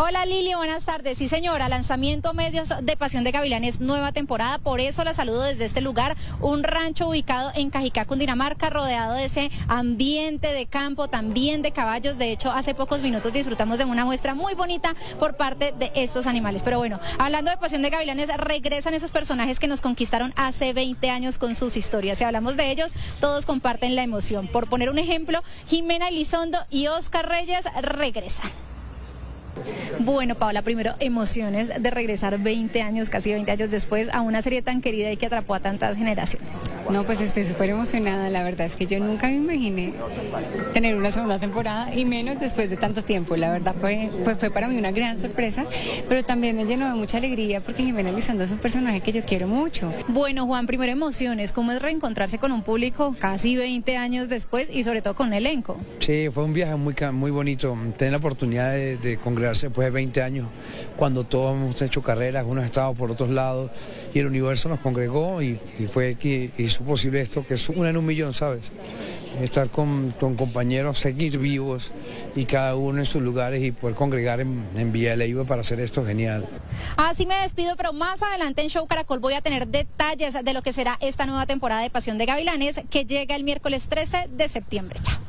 Hola Lili, buenas tardes. Sí señora, lanzamiento medios de Pasión de Gavilanes, nueva temporada. Por eso la saludo desde este lugar, un rancho ubicado en Cajicá, Cundinamarca, rodeado de ese ambiente de campo, también de caballos. De hecho, hace pocos minutos disfrutamos de una muestra muy bonita por parte de estos animales. Pero bueno, hablando de Pasión de Gavilanes, regresan esos personajes que nos conquistaron hace 20 años con sus historias. Si hablamos de ellos, todos comparten la emoción. Por poner un ejemplo, Jimena Elizondo y Oscar Reyes regresan. Bueno, Paola, primero, emociones de regresar 20 años, casi 20 años después, a una serie tan querida y que atrapó a tantas generaciones. No, pues estoy súper emocionada. La verdad es que yo nunca me imaginé tener una segunda temporada y menos después de tanto tiempo. La verdad fue, pues fue para mí una gran sorpresa, pero también me llenó de mucha alegría porque Jimena Elizondo es un personaje que yo quiero mucho. Bueno, Juan, primero emociones. ¿Cómo es reencontrarse con un público casi 20 años después y sobre todo con el elenco? Sí, fue un viaje muy, muy bonito. Tener la oportunidad de, de congregarse después de 20 años, cuando todos hemos hecho carreras, uno ha estado por otros lados y el universo nos congregó y, fue que hizo posible esto, que es una en un millón, ¿sabes? Estar con, compañeros, seguir vivos y cada uno en sus lugares y poder congregar en, en Villa de Leiva para hacer esto genial. Así me despido, pero más adelante en Show Caracol voy a tener detalles de lo que será esta nueva temporada de Pasión de Gavilanes que llega el miércoles 13 de septiembre. Chao.